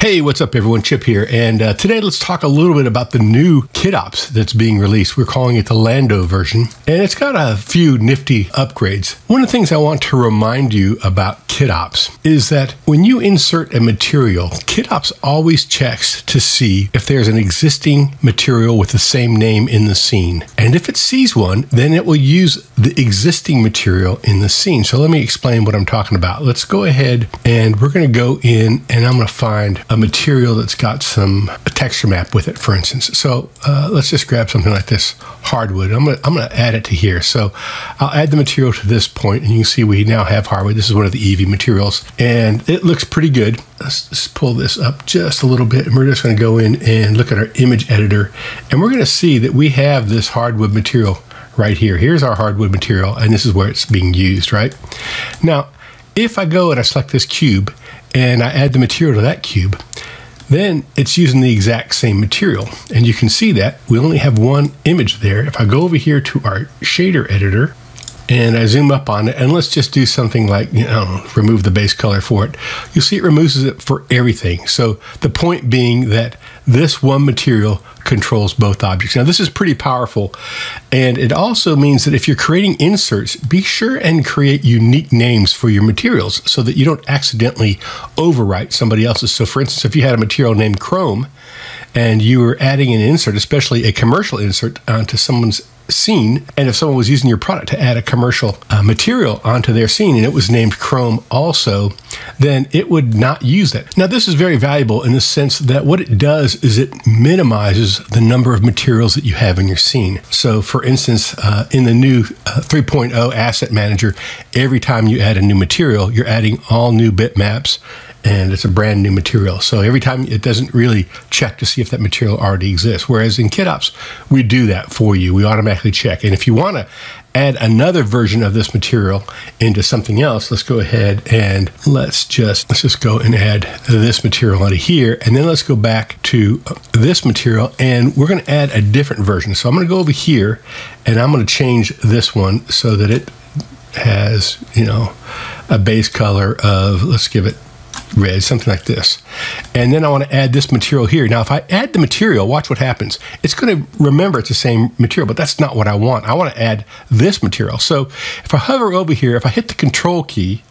Hey, what's up, everyone? Chipp here. And uh, today, let's talk a little bit about the new KitOps that's being released. We're calling it the Lando version, and it's got a few nifty upgrades. One of the things I want to remind you about KitOps is that when you insert a material, KitOps always checks to see if there's an existing material with the same name in the scene. And if it sees one, then it will use the existing material in the scene. So let me explain what I'm talking about. Let's go ahead and we're going to go in and I'm going to find a material that's got some texture map with it, for instance. So uh, let's just grab something like this hardwood. I'm gonna, I'm gonna add it to here. So I'll add the material to this point, and you can see we now have hardwood. This is one of the Eevee materials, and it looks pretty good. Let's just pull this up just a little bit, and we're just gonna go in and look at our image editor, and we're gonna see that we have this hardwood material right here. Here's our hardwood material, and this is where it's being used, right? Now, if I go and I select this cube and I add the material to that cube, then it's using the exact same material. And you can see that we only have one image there. If I go over here to our shader editor and I zoom up on it, and let's just do something like, you know, remove the base color for it, you'll see it removes it for everything. So the point being that this one material controls both objects. Now, this is pretty powerful, and it also means that if you're creating inserts, be sure and create unique names for your materials so that you don't accidentally overwrite somebody else's. So, for instance, if you had a material named Chrome and you were adding an insert, especially a commercial insert, onto someone's scene, and if someone was using your product to add a commercial uh, material onto their scene and it was named Chrome also, then it would not use that. Now, this is very valuable in the sense that what it does is it minimizes the number of materials that you have in your scene. So, for instance, uh, in the new uh, 3.0 Asset Manager, every time you add a new material, you're adding all new bitmaps and it's a brand new material. So every time it doesn't really check to see if that material already exists. Whereas in KitOps, we do that for you. We automatically check. And if you want to add another version of this material into something else, let's go ahead and let's just let's just go and add this material onto here. And then let's go back to this material and we're going to add a different version. So I'm going to go over here and I'm going to change this one so that it has, you know, a base color of let's give it red, something like this. And then I want to add this material here. Now, if I add the material, watch what happens. It's going to remember it's the same material, but that's not what I want. I want to add this material. So if I hover over here, if I hit the control key,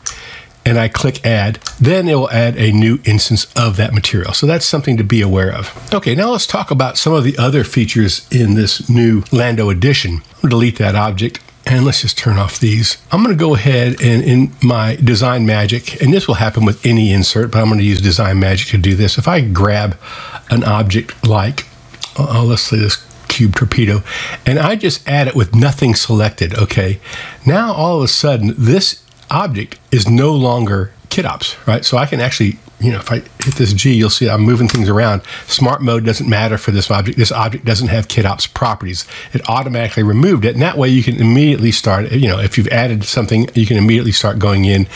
and I click add, then it will add a new instance of that material. So that's something to be aware of. Okay, now let's talk about some of the other features in this new Lando edition. Delete that object and let's just turn off these. I'm going to go ahead and in my Design Magic, and this will happen with any insert, but I'm going to use Design Magic to do this. If I grab an object like, oh, let's say this cube torpedo, and I just add it with nothing selected, okay? Now all of a sudden, this object is no longer KitOps, right? So I can actually you know, if I hit this G, you'll see I'm moving things around. Smart mode doesn't matter for this object. This object doesn't have KitOps properties. It automatically removed it. And that way you can immediately start, you know, if you've added something, you can immediately start going in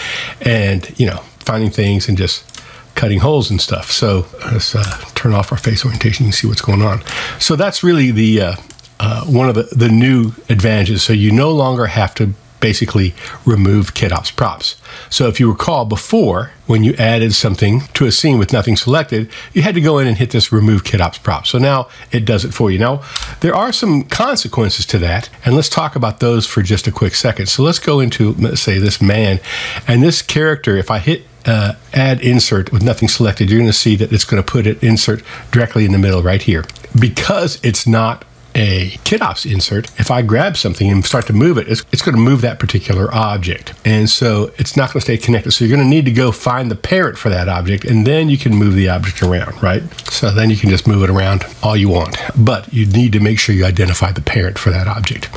and, you know, finding things and just cutting holes and stuff. So let's uh, turn off our face orientation and see what's going on. So that's really the, uh, uh, one of the, the new advantages. So you no longer have to basically remove KitOps props. So if you recall before, when you added something to a scene with nothing selected, you had to go in and hit this remove KitOps prop. So now it does it for you. Now, there are some consequences to that, and let's talk about those for just a quick second. So let's go into, let's say, this man, and this character, if I hit uh, add insert with nothing selected, you're going to see that it's going to put it insert directly in the middle right here. Because it's not a KitOps insert, if I grab something and start to move it, it's, it's going to move that particular object. And so it's not going to stay connected. So you're going to need to go find the parent for that object, and then you can move the object around, right? So then you can just move it around all you want. But you need to make sure you identify the parent for that object.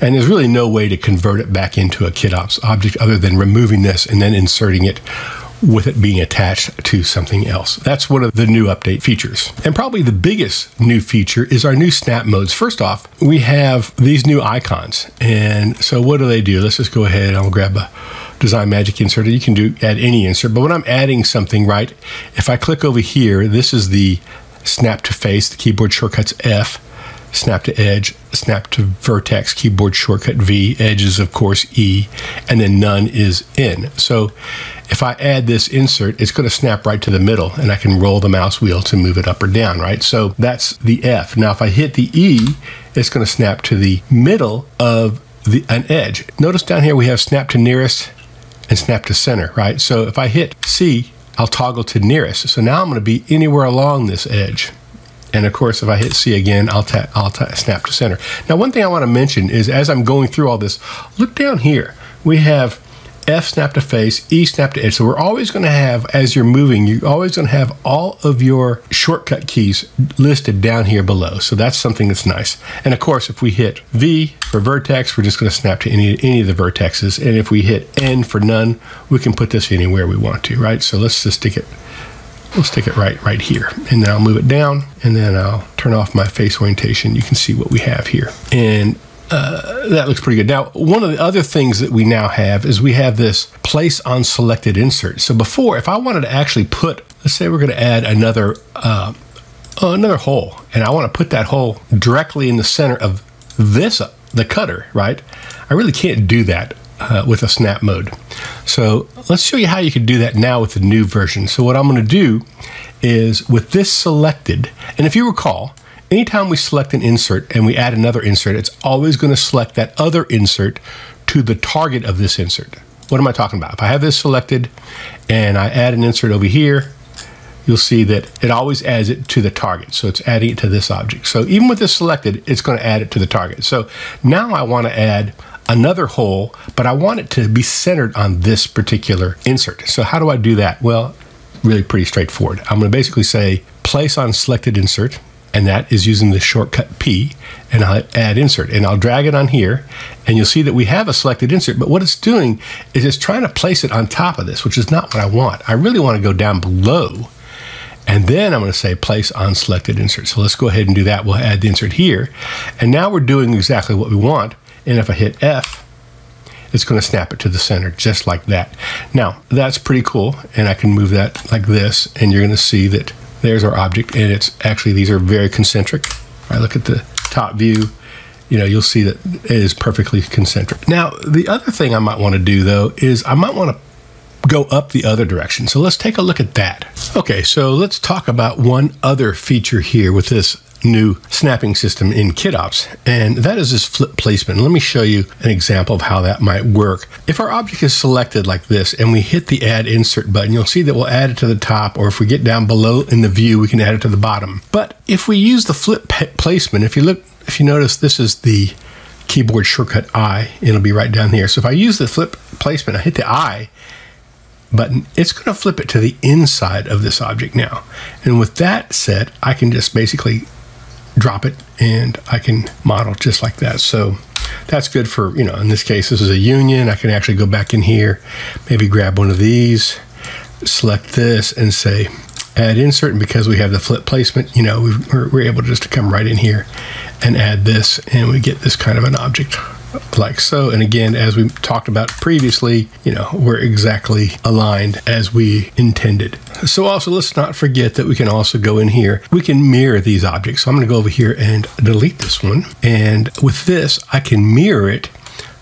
And there's really no way to convert it back into a KitOps object other than removing this and then inserting it with it being attached to something else. That's one of the new update features. And probably the biggest new feature is our new snap modes. First off, we have these new icons. And so what do they do? Let's just go ahead. I'll grab a Design Magic insert. You can do add any insert, but when I'm adding something, right, if I click over here, this is the snap to face, the keyboard shortcuts F. snap to edge, snap to vertex, keyboard shortcut V, edge is of course E, and then none is N. So if I add this insert, it's going to snap right to the middle and I can roll the mouse wheel to move it up or down, right? So that's the F. Now if I hit the E, it's going to snap to the middle of the, an edge. Notice down here we have snap to nearest and snap to center, right? So if I hit C, I'll toggle to nearest. So now I'm going to be anywhere along this edge. And of course, if I hit C again, I'll, I'll snap to center. Now, one thing I want to mention is as I'm going through all this, look down here. We have F snap to face, E snap to edge. So we're always going to have, as you're moving, you're always going to have all of your shortcut keys listed down here below. So that's something that's nice. And of course, if we hit V for vertex, we're just going to snap to any, any of the vertexes. And if we hit N for none, we can put this anywhere we want to, right? So let's just stick it we'll stick it right right here and then I'll move it down and then I'll turn off my face orientation you can see what we have here and uh, that looks pretty good. Now, one of the other things that we now have is we have this place on selected insert. So before, if I wanted to actually put, let's say we're going to add another uh, uh, another hole, and I want to put that hole directly in the center of this, uh, the cutter, right? I really can't do that uh, with a snap mode. So let's show you how you can do that now with the new version. So what I'm going to do is with this selected, and if you recall, anytime we select an insert and we add another insert, it's always going to select that other insert to the target of this insert. What am I talking about? If I have this selected and I add an insert over here, you'll see that it always adds it to the target. So it's adding it to this object. So even with this selected, it's going to add it to the target. So now I want to add another hole, but I want it to be centered on this particular insert. So how do I do that? Well, really pretty straightforward. I'm going to basically say place on selected insert, and that is using the shortcut P, and I'll add insert, and I'll drag it on here, and you'll see that we have a selected insert, but what it's doing is it's trying to place it on top of this, which is not what I want. I really want to go down below, and then I'm going to say place on selected insert. So let's go ahead and do that. We'll add the insert here, and now we're doing exactly what we want, and if I hit F, it's going to snap it to the center just like that. Now, that's pretty cool, and I can move that like this, and you're going to see that there's our object, and it's actually, these are very concentric. I look at the top view, you know, you'll see that it is perfectly concentric. Now, the other thing I might want to do, though, is I might want to go up the other direction. So let's take a look at that. Okay, so let's talk about one other feature here with this new snapping system in KitOps, and that is this flip placement. Let me show you an example of how that might work. If our object is selected like this and we hit the add insert button, you'll see that we'll add it to the top, or if we get down below in the view, we can add it to the bottom. But if we use the flip placement, if you look, if you notice, this is the keyboard shortcut I, it'll be right down here. So if I use the flip placement, I hit the I, button, it's going to flip it to the inside of this object now. And with that set, I can just basically drop it and I can model just like that. So that's good for, you know, in this case, this is a union. I can actually go back in here, maybe grab one of these, select this and say add insert. And because we have the flip placement, you know, we're, we're able just to come right in here and add this and we get this kind of an object like so. And again, as we talked about previously, you know, we're exactly aligned as we intended. So also let's not forget that we can also go in here, we can mirror these objects. So I'm going to go over here and delete this one. And with this, I can mirror it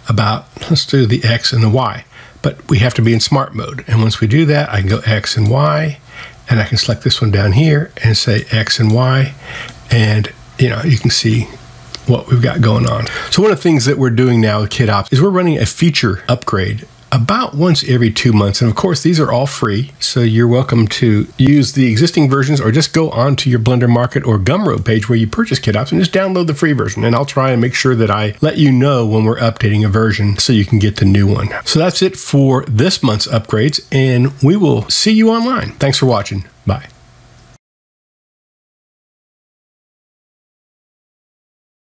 about, let's do the X and the Y, but we have to be in smart mode. And once we do that, I can go X and Y and I can select this one down here and say X and Y. And, you know, you can see what we've got going on. So one of the things that we're doing now with KitOps is we're running a feature upgrade about once every two months. And of course, these are all free. So you're welcome to use the existing versions or just go on to your Blender Market or Gumroad page where you purchase KitOps and just download the free version. And I'll try and make sure that I let you know when we're updating a version so you can get the new one. So that's it for this month's upgrades. And we will see you online. Thanks for watching. Bye.